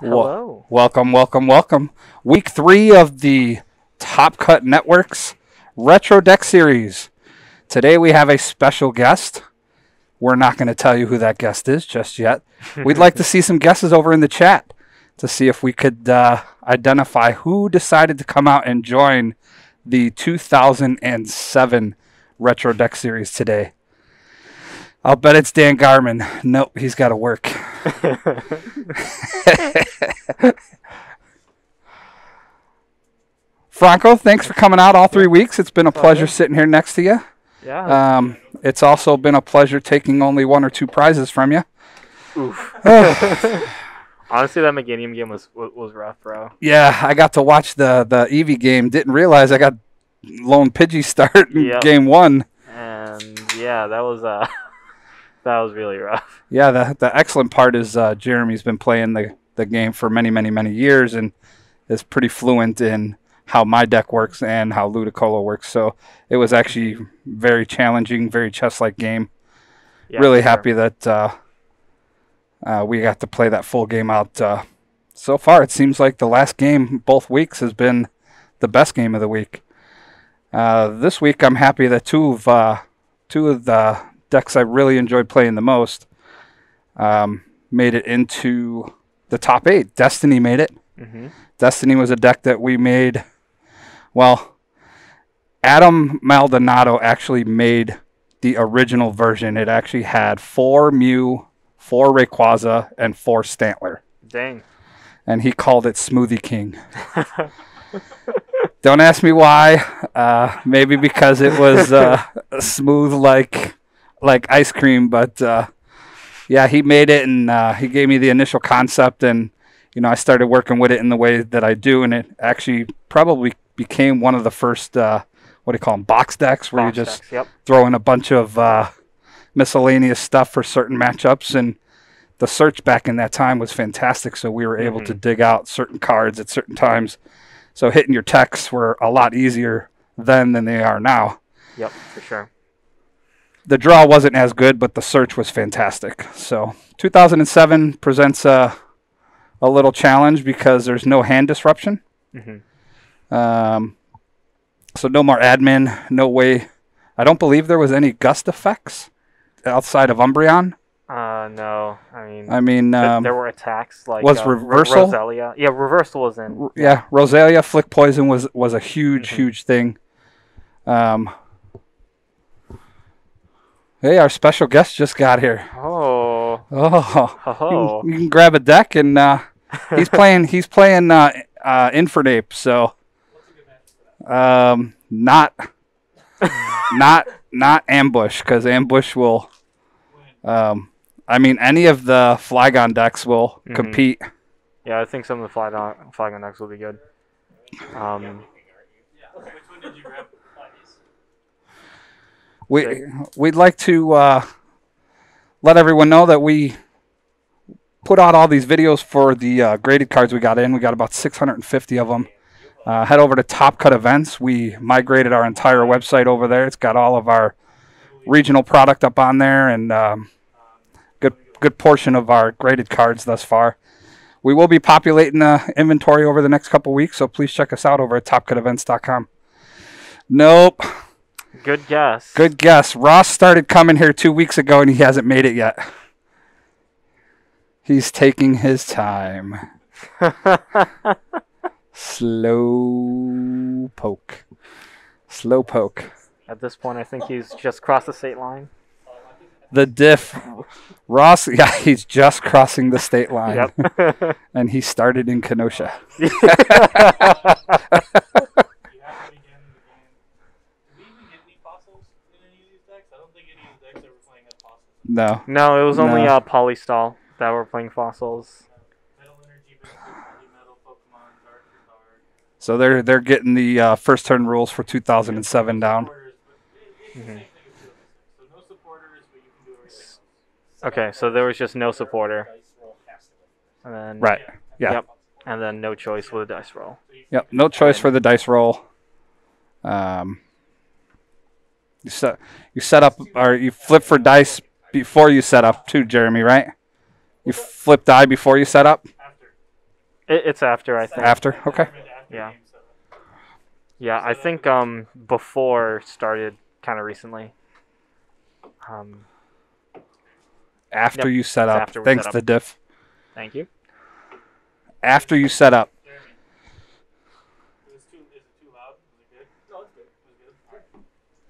Hello. welcome, welcome, welcome. Week three of the Top Cut Networks Retro Deck Series. Today we have a special guest. We're not going to tell you who that guest is just yet. We'd like to see some guesses over in the chat to see if we could uh, identify who decided to come out and join the 2007 Retro Deck Series today. I'll bet it's Dan Garman. Nope, he's got to work. Franco, thanks for coming out all three weeks. It's been a pleasure sitting here next to you. Yeah. Um, it's also been a pleasure taking only one or two prizes from you. Oof. Honestly, that Meganium game was was rough, bro. Yeah, I got to watch the the Eevee game. Didn't realize I got lone Pidgey start in Yep. game one. And yeah, that was uh, that was really rough. Yeah, the the excellent part is uh, Jeremy's been playing the the game for many many many years and is pretty fluent in how my deck works and how Ludicolo works. So it was actually very challenging, very chess like game. Yeah, really sure. happy that uh, uh, we got to play that full game out. Uh, so far, it seems like the last game both weeks has been the best game of the week. Uh, this week, I'm happy that two of uh, two of the decks I really enjoyed playing the most um, made it into the top eight. Destiny made it. Mhm. Destiny was a deck that we made. Well, Adam Maldonado actually made the original version. It actually had four Mew, four Rayquaza, and four Stantler. Dang. And he called it Smoothie King. Don't ask me why. Uh, maybe because it was uh, smooth like like ice cream. But uh, yeah, he made it, and uh, he gave me the initial concept, and you know I started working with it in the way that I do, and it actually probably became one of the first uh, what do you call them box decks, where Box you just decks, Yep. throw in a bunch of uh, miscellaneous stuff for certain matchups and the search back in that time was fantastic so we were able to dig out certain cards at certain times so hitting your texts were a lot easier then than they are now Yep. For sure. The draw wasn't as good but the search was fantastic so 2007 presents a, a little challenge because there's no hand disruption Mhm. um, so no more admin no way i don't believe there was any gust effects outside of umbreon Uh, no. I mean, i mean um, there were attacks like was uh, reversal? Roselia. Yeah, reversal was in. Yeah, Roselia Flick Poison was was a huge, Mhm. huge thing. Um, hey, our special guest just got here. Oh. Oh, Oh. you, can, you can grab a deck and uh, he's playing. He's playing uh, uh, Infernape, so um, not not not ambush because ambush will. Um, I mean, any of the Flygon decks will Mhm. compete. Yeah, I think some of the Flygon Flygon decks will be good. Um, We we'd like to uh, let everyone know that we put out all these videos for the uh, graded cards we got in. We got about 650 of them. Uh, head over to Top Cut Events. We migrated our entire website over there. It's got all of our regional product up on there and um, good good portion of our graded cards thus far. We will be populating the inventory over the next couple weeks, so please check us out over at topcutevents.com. Nope. Good guess. Good guess. Ross started coming here two weeks ago and he hasn't made it yet. He's taking his time. Slow poke. Slow poke. At this point, I think he's just crossed the state line. The diff. Ross, yeah, he's just crossing the state line. Yep. And he started in Kenosha. you have to begin the game. Did we even get any fossils in any of these decks? I don't think any of the decks that we're playing have fossils. No. no, it was only No. uh, Polystall that were playing fossils. Metal Energy versus Heavy Metal Pokemon, Dark for Dark. So they're they're getting the uh, first turn rules for 2007 down. Supporters, but it- it's the same thing as two of the six. So no supporters, but you can do everything else. Okay, so there was just no supporter. And then Right. Yeah. Yep. And then no choice with a dice roll. Yep, no choice for the dice roll. Um, you set you set up or you flip for dice before you set up too, Jeremy, right? You flip die before you set up? After. It, it's after I think. After? Okay. Yeah. Yeah, I think um before started kind of recently. Um, After Yep, you set up. Thanks set to up. diff. thank you. After you set up. Jeremy. It was too, is it too loud? Was it good? No, it's good. It was good. Alright.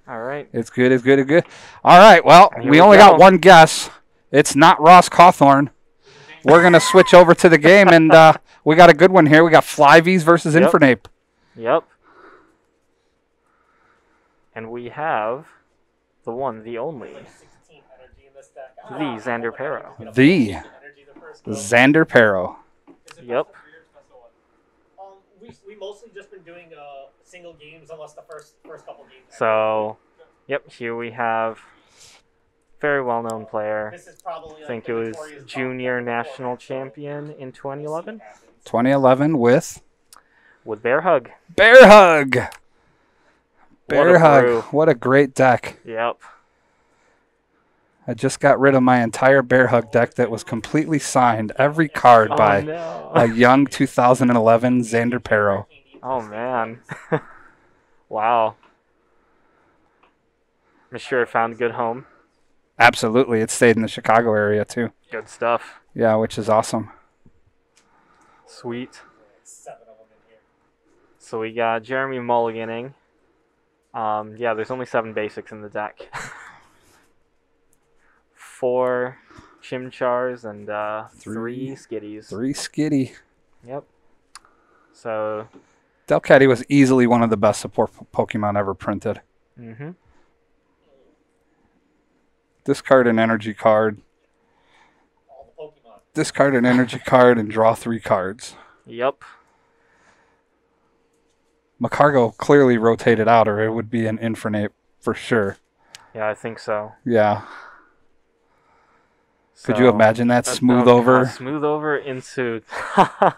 All right. It's good, it's good, it's good. All right, well, Here we we only go. got one guess. It's not Ross Cawthorn. We're going to switch over to the game, and uh, we got a good one here. We got FlyVees versus Yep. Infernape. Yep. And we have the one, the only, 16 energy in this deck. the Xander Pero. The Energy the first go. Xander Pero. Yep. best of three or best of one? Um, we, we mostly just been doing uh, single games unless the first first couple games. So, yep, here we have very well-known player. This is probably I think the it was junior national champion in 2011 2011 with with Bear Hug. Bear Hug. What Bear a Hug. brew. What a great deck. Yep. I just got rid of my entire Bear Hug deck that was completely signed, every card Oh by no. a young 2011 Xander Pero. Oh man. wow. I'm sure it found a good home. Absolutely. It stayed in the Chicago area, too. Good stuff. Yeah, which is awesome. Sweet. Seven of them in here. So we got Jeremy mulliganing. Um, yeah, there's only seven basics in the deck. Four Chimchars and uh, three, Three. Skitties. Three Skitty. Yep. So, Delcatty was easily one of the best support Pokemon ever printed. hmm Discard an energy card, All the Pokemon. discard an energy card, and draw three cards. Yep. Magcargo clearly rotated out, or it would be an Infernape for sure. Yeah, I think so. Yeah. Could you imagine that Uh, smooth over? Smooth over into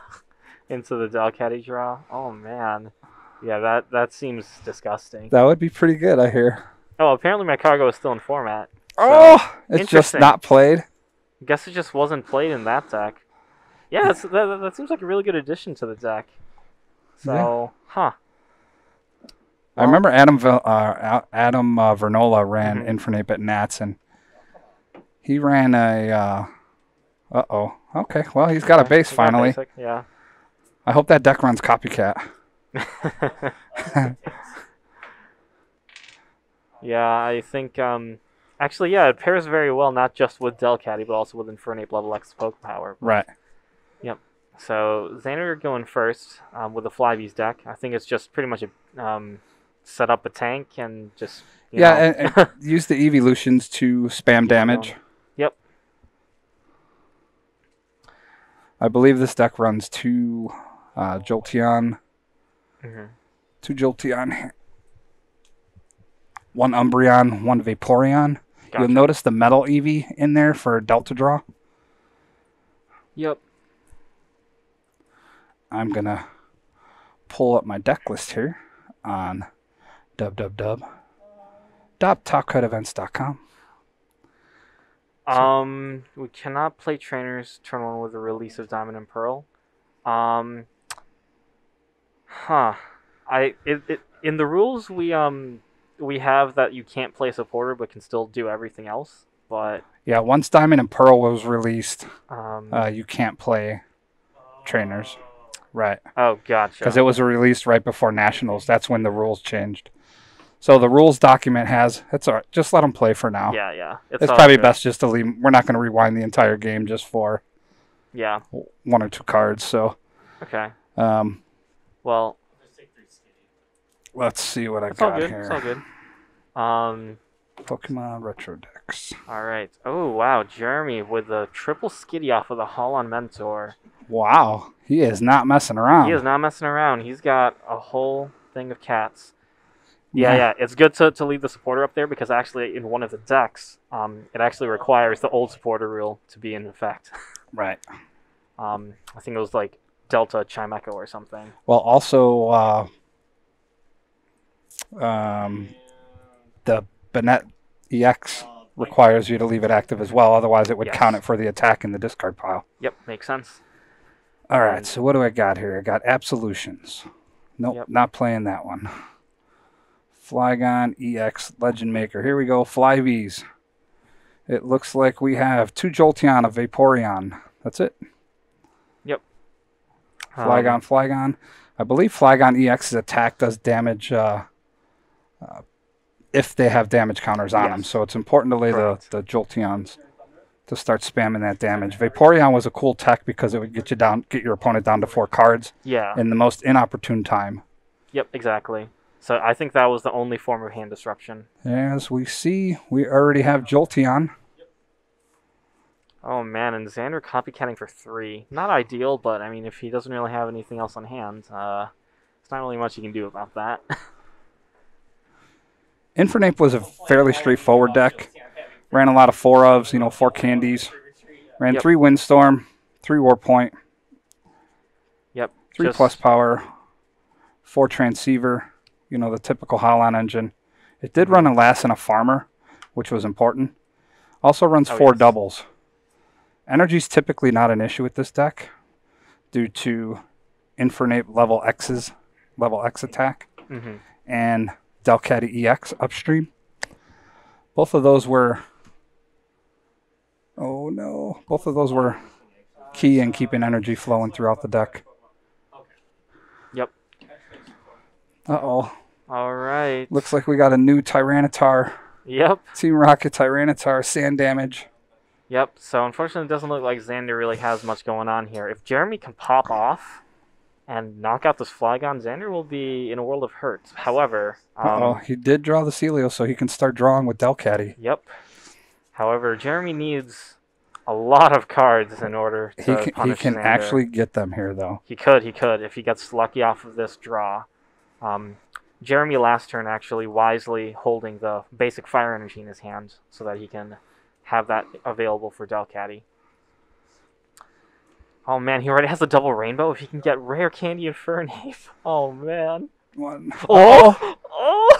into the Delcatty draw. Oh man, yeah, that that seems disgusting. That would be pretty good, I hear. Oh, apparently Magcargo is still in format. Oh, it's just not played. I Guess it just wasn't played in that deck. Yeah, that's, that, that- seems like a really good addition to the deck. So, huh? I remember Adam uh, Adam uh, Vernola ran Mhm. Infernape at Nats, and he ran a. Uh oh. Okay. Well, he's got a base finally. basic, Yeah. I hope that deck runs copycat. yeah, I think. Um, actually, yeah, it pairs very well, not just with Delcatty, but also with Infernape level X Poke Power. Right. Yep. So Xander going first um, with the FlyVees deck. I think it's just pretty much a um, set up a tank and just you yeah, know. and, and use the evolutions to spam damage. Yep. I believe this deck runs two uh, Jolteon, Mhm. two Jolteon, one Umbreon, one Vaporeon. Gotcha. You'll notice the metal Eevee in there for Delta Draw. Yep. I'm gonna pull up my deck list here on www.topcutevents.com. Um, we cannot play trainers turn one with the release of Diamond and Pearl. Um, huh. I it, it in the rules we um we have that you can't play supporter but can still do everything else. But Yeah, once Diamond and Pearl was released, um uh, you can't play trainers. Right. oh gotcha. Because it was released right before Nationals. That's when the rules changed. So the rules document has, it's all right. Just let them play for now. yeah yeah It's all probably good. best just to leave. We're not going to rewind the entire game just for Yeah. one or two cards. So Okay. um, Well, Just take three skinny. let's see what I it's all got good. here. It's all good. Um. Pokemon Retro Decks. All right. Oh wow, Jeremy with the triple skitty off of the Holon Mentor. Wow, he is not messing around. He is not messing around. He's got a whole thing of cats. Yeah, yeah. It's good to, to leave the supporter up there because actually in one of the decks, um, it actually requires the old supporter rule to be in effect. Right. Um, I think it was like Delta Chimecho or something. Well, also uh, um, the Banette EX requires you to leave it active as well. Otherwise, it would Yes. count it for the attack in the discard pile. Yep, makes sense. All right, And- so what do I got here? I got Absolutions. Nope, Yep. not playing that one. Flygon EX Legend Maker. Here we go. FlyVees. It looks like we have two Jolteon, a Vaporeon. That's it. Flygon, Um, Flygon. I believe Flygon EX's attack does damage uh, uh, if they have damage counters on them. Yes. So it's important to lay the, the Jolteons to start spamming that damage. Vaporeon was a cool tech because it would get you down, get your opponent down to four cards yeah. in the most inopportune time. Yep, exactly. So I think that was the only form of hand disruption. As we see, we already have Jolteon. Oh man, and Xander copycatting for three. Not ideal, but I mean, if he doesn't really have anything else on hand, uh, there's not really much he can do about that. Infernape was a fairly straightforward deck. Ran a lot of four ofs, you know, four candies. Ran Yep. three Windstorm, three Warp Point, yep. three just- plus power, four transceiver, you know, the typical Holon engine. It did run a last and a farmer, which was important. Also runs Oh, four yes. doubles. Energy's typically not an issue with this deck due to Infernape level X's level X attack Mhm. and Delcatty EX upstream. Both of those were Oh no. Both of those were key in keeping energy flowing throughout the deck. Yep. Uh oh. All right. Looks like we got a new Tyranitar. Yep. Team Rocket Tyranitar, sand damage. Yep. So unfortunately, it doesn't look like Xander really has much going on here. If Jeremy can pop off and knock out this Flygon, Xander will be in a world of hurt. However, um, Uh oh. He did draw the Celio, so he can start drawing with Delcatty. Yep. However, Jeremy needs a lot of cards in order to He can, he can Xander. actually get them here, though. He could, he could, if he gets lucky off of this draw. Um, Jeremy last turn actually wisely holding the basic fire energy in his hand so that he can have that available for Delcatty. Oh man, he already has a double rainbow. If he can get rare candy and Fernape. Oh man. One. Oh! Oh!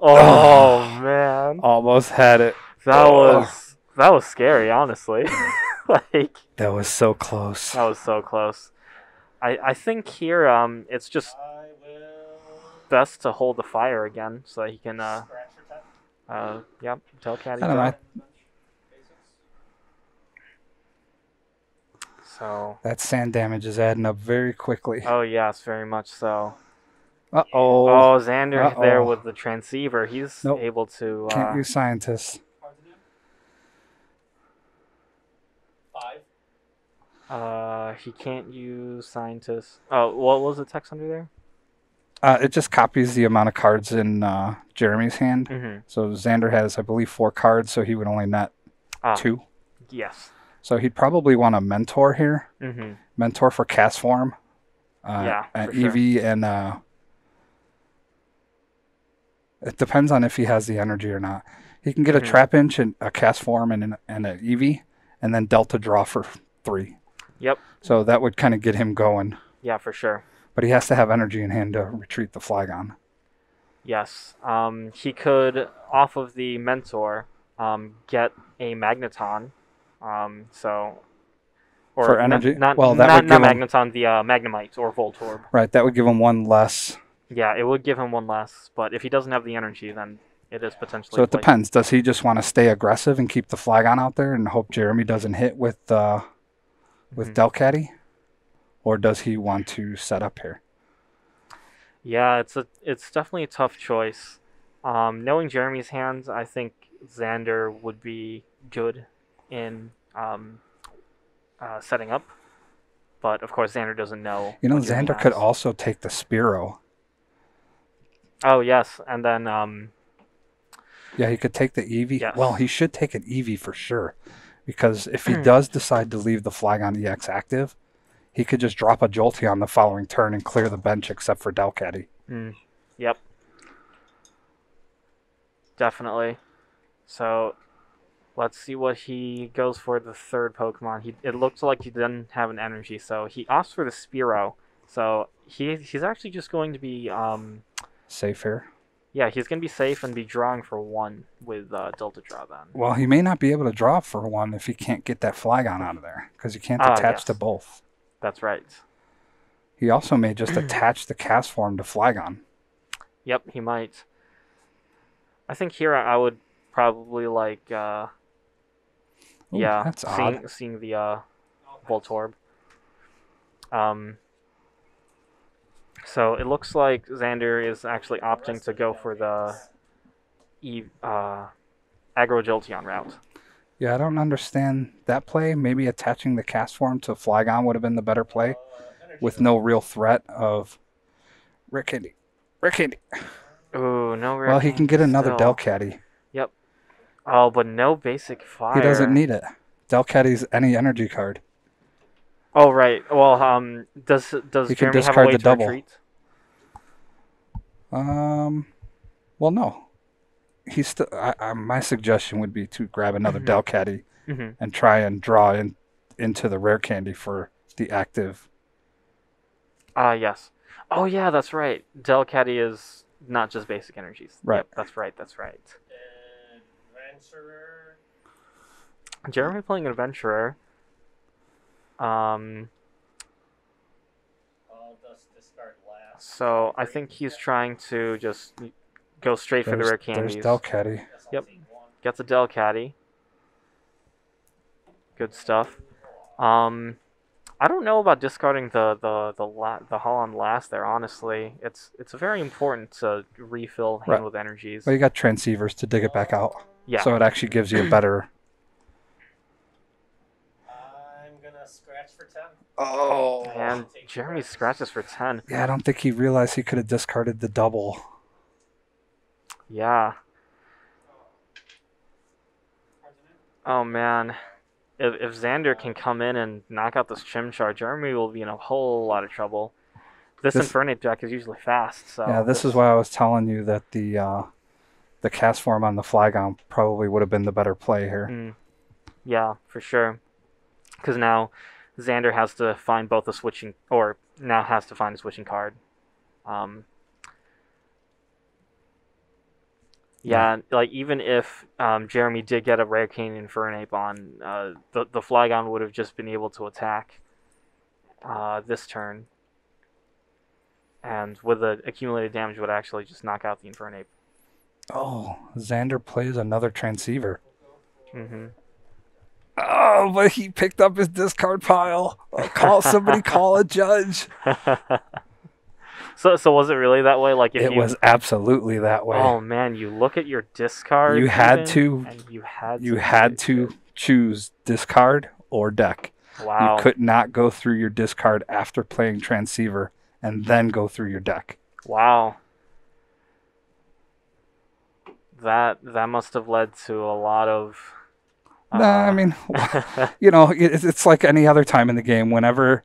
Oh man. Almost had it. That Oh. was that was scary, honestly. like That was so close. that was so close. I I think here um it's just best to hold the fire again so that he can uh scratch for ten. uh yep Delcatty I don't know. So That sand damage is adding up very quickly. oh yes, very much so. Uh oh. Oh, Xander there Uh-oh. with the transceiver. He's Nope. able to Can't uh, use scientists. Five. uh he can't use scientist. Oh, what was the text under there? Uh, it just copies the amount of cards in uh, Jeremy's hand. Mhm. So Xander has, I believe, four cards, so he would only net Ah. two. Yes. So he'd probably want a mentor here. Mhm. Mentor for Castform. Uh, Yeah, and for sure. Eevee and uh, it depends on if he has the energy or not. He can get a Mhm. Trapinch and a Castform and an, and an EV, and then Delta draw for three. Yep. So that would kind of get him going. Yeah, for sure. But he has to have energy in hand to retreat the Flygon. Yes. Um, he could, off of the mentor, um, get a magneton. Um, so. Or For not- energy? Not, Well, that not, not magneton, the uh, magnemite or voltorb. Right, that would give him one less. Yeah, it would give him one less, but if he doesn't have the energy, then it is potentially. So it like- depends. Does he just want to stay aggressive and keep the Flygon out there and hope Jeremy doesn't hit with uh, with Mhm. Delcatty? Or does he want to set up here? Yeah, it's a it's definitely a tough choice. Um, knowing Jeremy's hands, I think Xander would be good in um, uh, setting up. But of course, Xander doesn't know. You know, Xander could also take the Spearow. Oh yes, and then um, Yeah, he could take the Eevee. Yes. Well, he should take an Eevee for sure. Because if Hmm. he does decide to leave the flag Flygon EX active, he could just drop a Jolteon the following turn and clear the bench except for Delcatty. mm, yep, definitely. So let's see what he goes for the third Pokemon. He it looks like he didn't have an energy, so he opts for the Spearow. So he he's actually just going to be um, Safe here. Yeah, he's gonna be safe and be drawing for one and be safe and be drawing for one with uh, Delta Draw then. Well, he may not be able to draw for one if he can't get that Flygon out of there because you can't Ah, attach yes. to both. That's right. He also may just attach the Castform to Flygon. Yep, he might. I think here I I would probably like, uh, Ooh, yeah, that's seeing odd. seeing the uh, Voltorb. Um. So it looks like Xander is actually opting to go for the E uh, Aggro Jolteon route. Yeah, I don't understand that play. Maybe attaching the Castform to Flygon would have been the better play with no real threat of Rick Candy. Rick Candy. Ooh, no. Well, he can get another. Delcatty. Oh, but no basic fire. He doesn't need it. Delcatty's any energy card. Oh right. Well, um, does does He can Jeremy have a discard way the to double. retreat? Um, well, no. He's still. I, I, my suggestion would be to grab another Mhm. Delcatty hmm and try and draw in into the rare candy for the active. Ah, yes. Oh yeah, that's right. Delcatty is not just basic energies. Right. Yep, that's right. That's right. Adventurer. Jeremy playing Adventurer. Um. I'll discard last. So I think he's trying to just go straight for the There's, rare there's candies. Delcatty. Yep. take. Gets a Delcatty. Good stuff. Um, I don't know about discarding the the the la- the Holon Lass there. Honestly, it's it's very important to refill hand Right. with energies. Well, you got transceivers to dig it back out, Yeah. so it actually gives you a better. I'm gonna scratch for ten. Oh. and Jeremy scratches for ten. Yeah, I don't think he realized he could have discarded the double. Yeah. Oh man. If, if Xander can come in and knock out this Chimchar, Jeremy will be in a whole lot of trouble. This, This- Infernape deck is usually fast, so Yeah, this is why I was telling you that the uh, the Castform on the Flygon probably would have been the better play here. Mm, yeah, for sure. Because now Xander has to find both a switching, or now has to find a switching card. Um, yeah, like even if um, Jeremy did get a rare cane Infernape on, uh, the the Flygon would have just been able to attack uh, this turn, and with the accumulated damage would actually just knock out the Infernape. Oh, Xander plays another transceiver. Mm-hmm. Oh, but he picked up his discard pile. Oh, call somebody, call a judge. so so was it really that way? Like if It you was absolutely that way. Oh man, you look at your discard. You had to- And you had. you had to choose discard or deck. Wow. You could not go through your discard after playing transceiver and then go through your deck. Wow. That that must have led to a lot of. Nah, I uh, mean, you know, it, it's like any other time in the game. Whenever,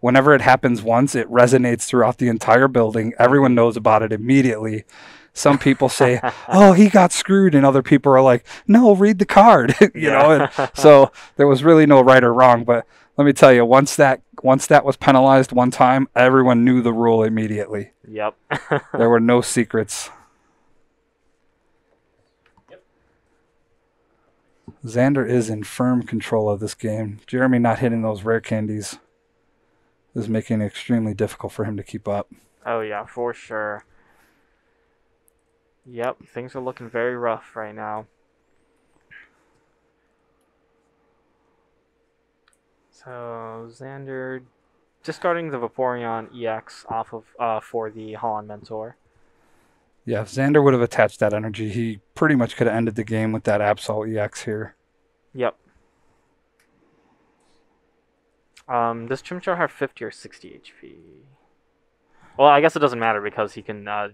whenever it happens once, it resonates throughout the entire building. Everyone knows about it immediately. Some people say, "Oh, he got screwed," and other people are like, "No, read the card." you know, and so there was really no right or wrong. But let me tell you, once that once that was penalized one time, everyone knew the rule immediately. Yep. There were no secrets. Xander is in firm control of this game. Jeremy not hitting those rare candies is making it extremely difficult for him to keep up. oh yeah, for sure. Yep, things are looking very rough right now. So Xander discarding the Vaporeon EX off of uh for the Holon Mentor. Yeah, if Xander would have attached that energy, he pretty much could have ended the game with that Absol EX here. Yep. Um, does Chimchar have 50 or 60 HP? Well, I guess it doesn't matter because he can uh,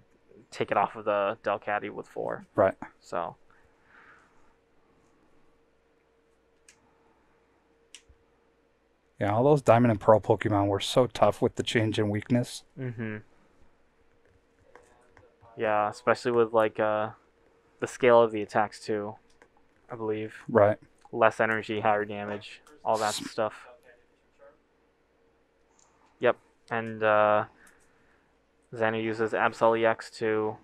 take it off of the Delcatty with 4. Right. So, Yeah, all those Diamond and Pearl Pokemon were so tough with the change in weakness. mm-hmm. Yeah, especially with, like, uh, the scale of the attacks, too, I believe. Right. Less energy, higher damage, all that stuff. Yep, and, uh, Xander uses Absol EX to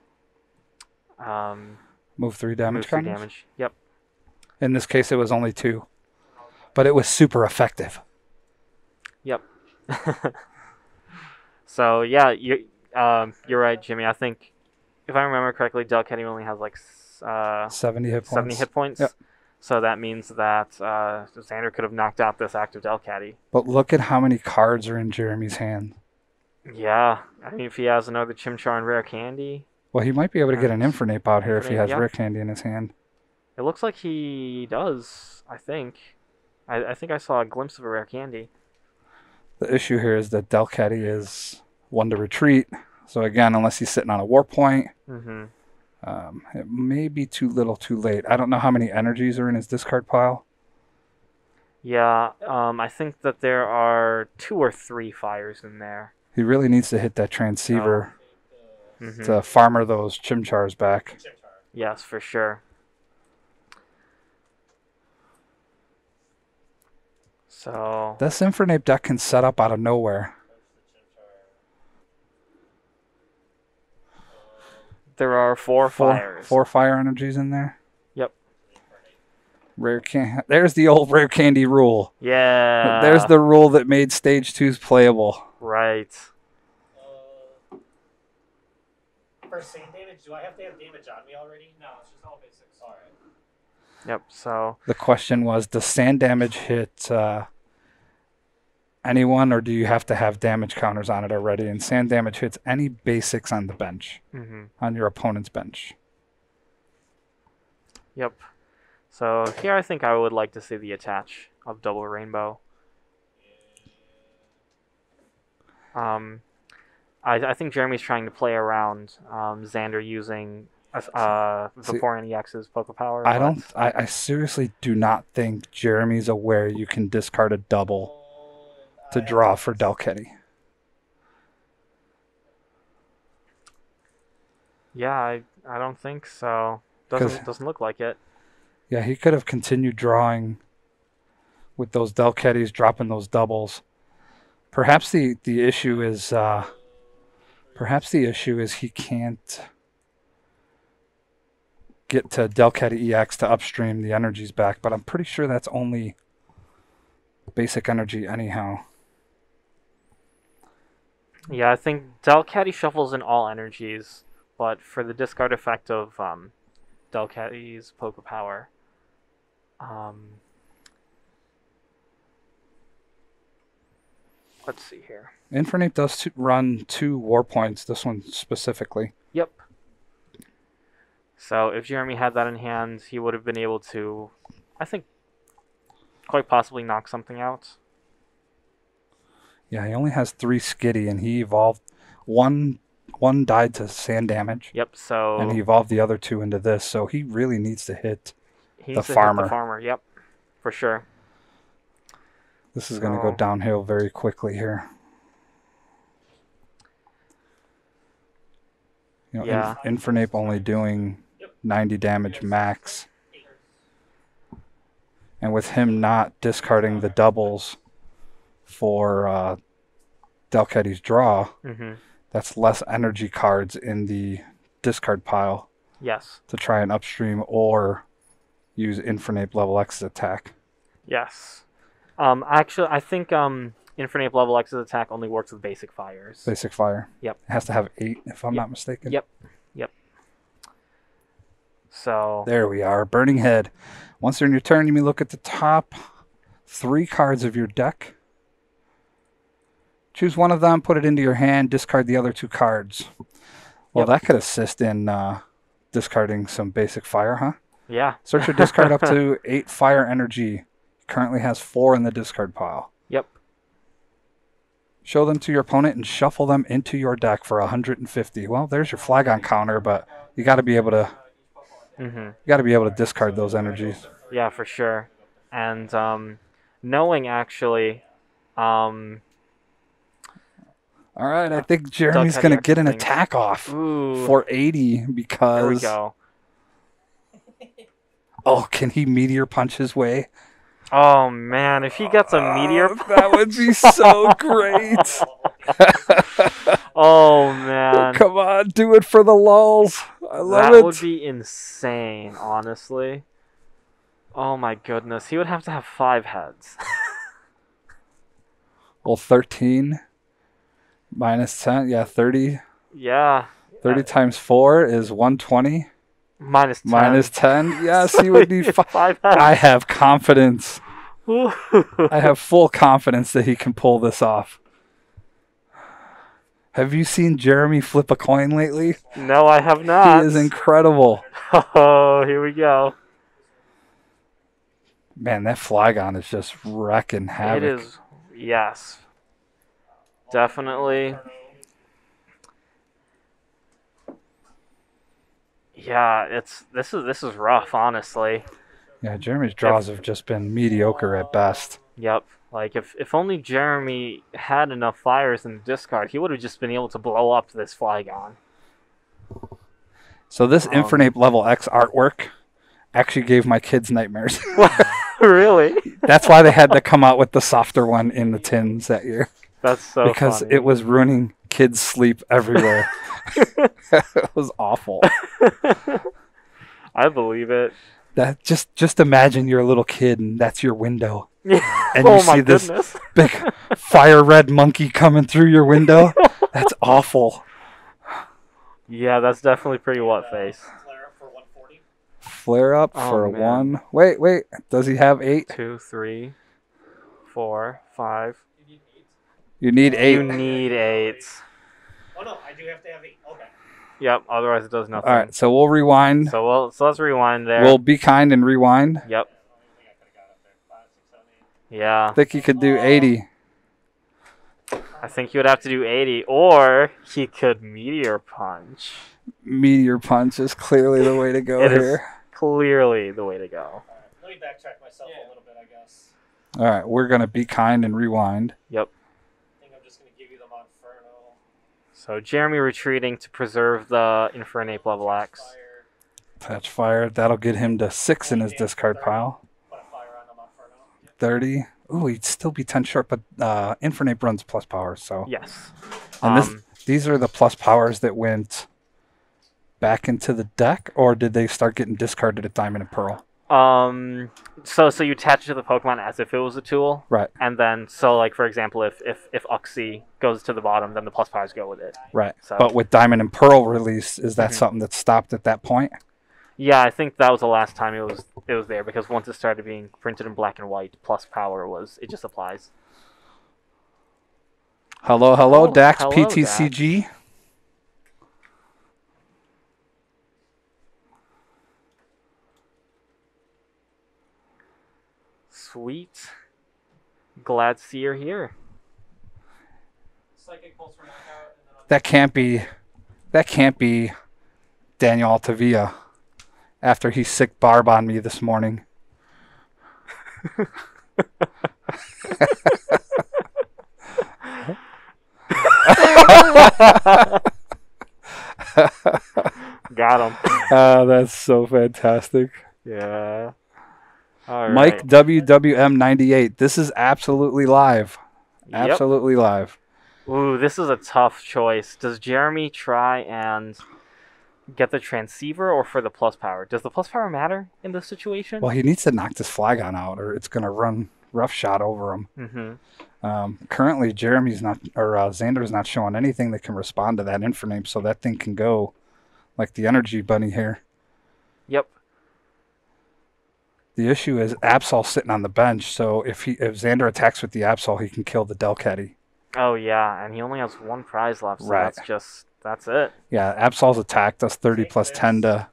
um, Move three damage move three counters. damage. Yep. In this case, it was only two, but it was super effective. Yep. so yeah, you um, you're right, Jimmy. I think if I remember correctly, Delcatty only has like uh, Seventy hit points. 70 hit points. Yep. So that means that uh, Xander could have knocked out this active Delcatty. But look at how many cards are in Jeremy's hand. Yeah, I mean, if he has another Chimchar and Rare Candy, Well, he might be able to get an Infernape out here if he has yeah. Rare Candy in his hand. it looks like he does. I think. I, I think I saw a glimpse of a Rare Candy. The issue here is that Delcatty is one to retreat. So again, unless he's sitting on a Warp Point, Mm-hmm. um, it may be too little, too late. I don't know how many energies are in his discard pile. Yeah, um, I think that there are two or three fires in there. He really needs to hit that transceiver Mhm. to farmer those Chimchars back. Yes, for sure. So This Infernape deck can set up out of nowhere. There are four, Four, fires. four fire energies in there. Yep. Rare can. There's the old rare candy rule. Yeah. There's the rule that made stage twos playable. right. Uh, for sand damage, do I have to have damage on me already? No, it's just all basics. Alright. Yep. So The question was, does sand damage hit uh, anyone, or do you have to have damage counters on it already? And sand damage hits any basics on the bench, hmm on your opponent's bench. Yep. So here I think I would like to see the attach of double rainbow. Um, I, I think Jeremy's trying to play around um, Xander using uh, uh, See- Vaporeon EX's Poke Power. I don't. I, I seriously do not think Jeremy's aware you can discard a double to draw for Delcatty. Yeah, I, I don't think so. Doesn't doesn't look like it. Yeah, he could have continued drawing with those Delcatties, dropping those doubles. Perhaps the, the issue is uh, perhaps the issue is he can't get to Delcatty EX to upstream the energies back, but I'm pretty sure that's only basic energy anyhow. Yeah, I think Delcatty shuffles in all energies, but for the discard effect of um, Delcatty's Poke Power, um, let's see here. Infernape does t- run two war points, this one specifically. Yep. So if Jeremy had that in hand, he would have been able to, I think, quite possibly knock something out. Yeah, he only has three skitty and he evolved one one died to sand damage. Yep. So and he evolved the other two into this, so he really needs to hit. he the needs to hit farmer. the farmer. Yep, for sure. This is going to go downhill very quickly here. You know, Yeah. Inf- Infernape only doing 90 damage max, and with him not discarding the doubles for uh, Delcatty's draw, hmm that's less energy cards in the discard pile Yes. to try and upstream or use Infernape level X's attack. Yes. Um, actually, I think um, Infernape level X's attack only works with basic fires. Basic fire. Yep. It has to have eight, if I'm Yep. not mistaken. Yep. Yep. So There we are. Burning Head. Once during your turn, you may look at the top three cards of your deck. Choose one of them, put it into your hand, discard the other two cards. Well, Yep. that could assist in uh, discarding some basic fire, huh? yeah. Search your discard up to eight fire energy. Currently has four in the discard pile. Yep. Show them to your opponent and shuffle them into your deck for 150. Well, there's your Flygon counter, but you got to be able to hmm you got to be able to discard those energies. Yeah, for sure. And um, knowing actually, um, All right, I think Jeremy's going to get an attack off ooh, for 80 there we because go. oh, can he meteor punch his way? Oh man, if he gets a meteor, Oh, that would be so great. oh man, Come on, do it for the lulls. I love that it. would be insane, honestly. Oh my goodness, he would have to have five heads. Well, 13 minus 10, yeah, 30. yeah, 30 times 4 is 120. minus ten. Minus 10. Yes, he would need five. five. I have confidence. I have full confidence that he can pull this off. Have you seen Jeremy flip a coin lately? no, I have not. He is incredible. Oh, here we go. Man, that Flygon is just wrecking havoc. It is, yes, definitely. Yeah, it's this is this is rough, honestly. Yeah, Jeremy's draws have just been mediocre at best. Yep. Like if if only Jeremy had enough fires in the discard, he would have just been able to blow up this Flygon. So this Um, Infernape level X artwork actually gave my kids nightmares. really? That's why they had to come out with the softer one in the tins that year That's so because funny. it was ruining kids' sleep everywhere. it was awful. I believe it. That just just imagine you're a little kid and that's your window. And oh you see this- Big fire red monkey coming through your window. That's awful. Yeah, that's definitely pretty what face. Flare up for 140. Flare up Oh, for man. one. Wait, wait. Does he have eight? Two, three, four, five. You need eight. You need eight. Oh no, I do have to have eight. Okay. Yep. Otherwise, it does nothing. All right, so we'll rewind. So we'll so let's rewind there. We'll be kind and rewind. Yep. I think I could have got up there. Five, six, seven, eight. Yeah. I think he could do 80. I think he would have to do 80, or he could meteor punch. Meteor punch is clearly the way to go It is here. clearly the way to go. Alright, let me backtrack myself a little bit, I guess. All right, we're gonna be kind and rewind. Yep. I think I'm just gonna give you the Monferno. So Jeremy retreating to preserve the Infernape level X. Fire. Touch fire. That'll get him to six in his discard pile. Put a fire on the Monferno. 30. Ooh, he'd still be 10 short, but uh, Infernape runs plus power. So Yes. and this, Um, these are the plus powers that went back into the deck, or did they start getting discarded at Diamond and Pearl? Um. So so you attach it to the Pokemon as if it was a tool, Right, and then so like for example, if if if Uxie goes to the bottom, then the plus powers go with it. right. So- But with Diamond and Pearl release, is that Mhm. something that stopped at that point? Yeah, I think that was the last time it was it was there because once it started being printed in black and white, plus power was it just applies. Hello, hello, Oh, Dax hello, PTCG. Sweet. Glad to see you're here. Psychic Pulse for knockout, and then I'll That can't be. That can't be Daniel Altavia after he sick barb on me this morning. Got him. Ah, that's so fantastic. Yeah. All Mike right. WWM98. This is absolutely live. Yep. Absolutely live. Ooh, this is a tough choice. Does Jeremy try and get the transceiver or for the plus power? Does the plus power matter in this situation? Well, he needs to knock this Flygon out, or it's going to run roughshod over him. mm-hmm. Um, currently, Jeremy's not, or uh, Xander's not showing anything that can respond to that Infernape, so that thing can go like the Energy Bunny here. Yep. The issue is Absol sitting on the bench, so if he if Xander attacks with the Absol, he can kill the Delcatty. Oh yeah, and he only has one prize left, so Right. that's just that's it. Yeah, Absol's attack does 30 plus 10 to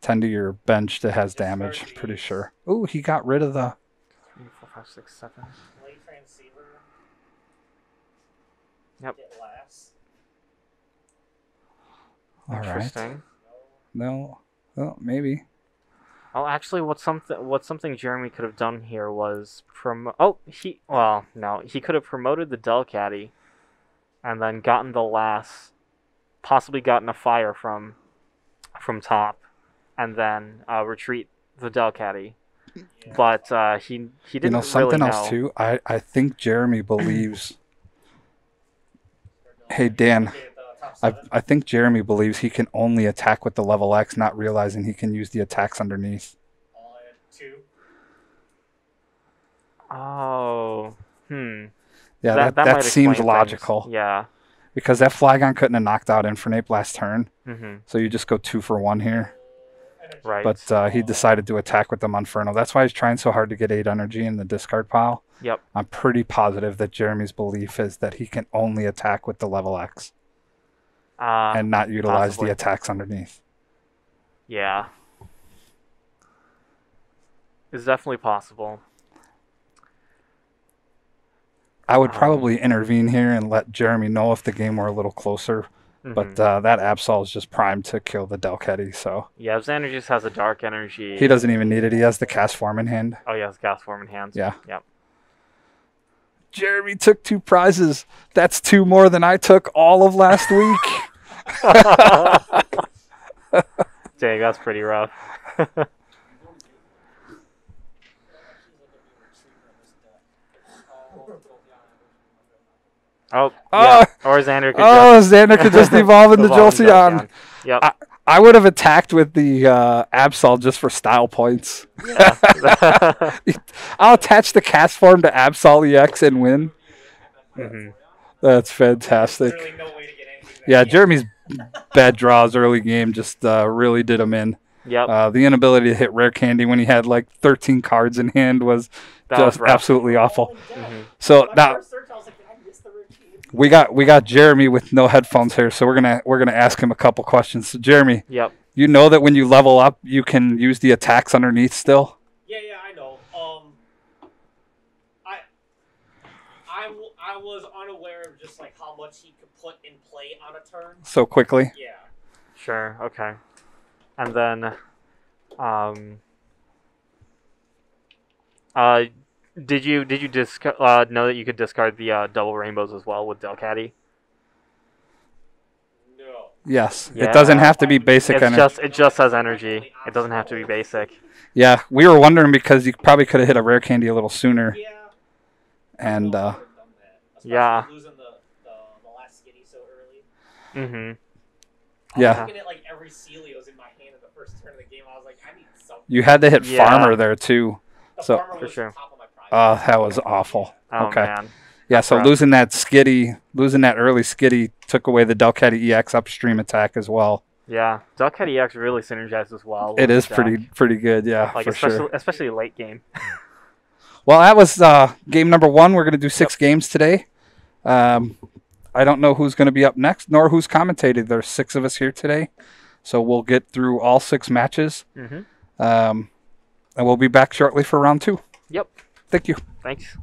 10 to your bench that has damage, pretty sure. Ooh, he got rid of the Three, four, five, six, seven. play transceiver. Yep. Last. All right. No. Oh, maybe. Oh, actually, what something what something Jeremy could have done here was promote. Oh, he well, no, he could have promoted the Delcatty, and then gotten the last, possibly gotten a fire from, from top, and then uh, retreat the Delcatty. But uh, he he didn't You know something really else know. too. I I think Jeremy believes. Hey Dan, Okay, the top I. I think Jeremy believes he can only attack with the level X, not realizing he can use the attacks underneath. Two. Oh. Hmm. Yeah, that, that, might seems explain things. logical Yeah. because that Flygon couldn't have knocked out Infernape last turn, Mm-hmm. so you just go two for one here. Right. But uh, he decided to attack with the Monferno. That's why he's trying so hard to get eight energy in the discard pile. Yep. I'm pretty positive that Jeremy's belief is that he can only attack with the level X Uh, and not utilize possibly. the attacks underneath. yeah. It's definitely possible. I would Um, probably intervene here and let Jeremy know if the game were a little closer. But Mhm. uh, that Absol is just primed to kill the Delcatty, so yeah, Xander just has a dark energy. he doesn't even need it. He has the Castform in hand. Oh, he has Castform in hand. Yeah. Yep. Jeremy took two prizes. That's two more than I took all of last week. Dang, that's pretty rough. oh, yeah. Or Xander could oh, just Xander could just evolve into evolve Jolteon. Jolteon. Yep. I- I would have attacked with the uh, Absol just for style points. yeah. I'll attach the Castform to Absol EX and win. hmm That's fantastic. literally no way to get Yeah, Jeremy's bad draws early game just uh, really did him in. Yep. Uh, the inability to hit rare candy when he had like 13 cards in hand was that just rough. absolutely awful. Oh, yeah. Mhm. So now first search, I was like, did I miss the routine? we got we got Jeremy with no headphones here, so we're gonna we're gonna ask him a couple questions. So Jeremy, Yep. you know that when you level up, you can use the attacks underneath still. Yeah, yeah, I know. Um, I, I, w- I was unaware of just like how much he could put in play on a turn. So quickly. Yeah. Sure. Okay. And then, um, uh, did you did you disc- uh, know that you could discard the uh, double rainbows as well with Delcatty? No. Yes. Yeah. It doesn't have to be basic It's energy. just it just has energy. It doesn't have to be basic. Yeah, we were wondering because you probably could have hit a rare candy a little sooner. Yeah. And uh, would've done that. Especially Yeah. Losing the, the, the last Skitty so early. Mm-hmm. I Yeah. was looking at like every Celio's in my hand in the first turn of the game. I was like, I need something. you had to hit Yeah. farmer there too. The so- farmer For was sure. top of my prize. Uh, that was awful. Oh okay. man. Yeah, so rough. losing that skitty, losing that early skitty took away the Delcatty EX upstream attack as well. Yeah. Delcatty EX really synergizes well. It with is the pretty pretty good, yeah, like for especially sure. especially late game. Well, that was uh, game number one. We're gonna do six games today. Um, I don't know who's gonna be up next, nor who's commentated. There's six of us here today, so we'll get through all six matches, Mm-hmm. um, and we'll be back shortly for round two. Yep. Thank you. Thanks.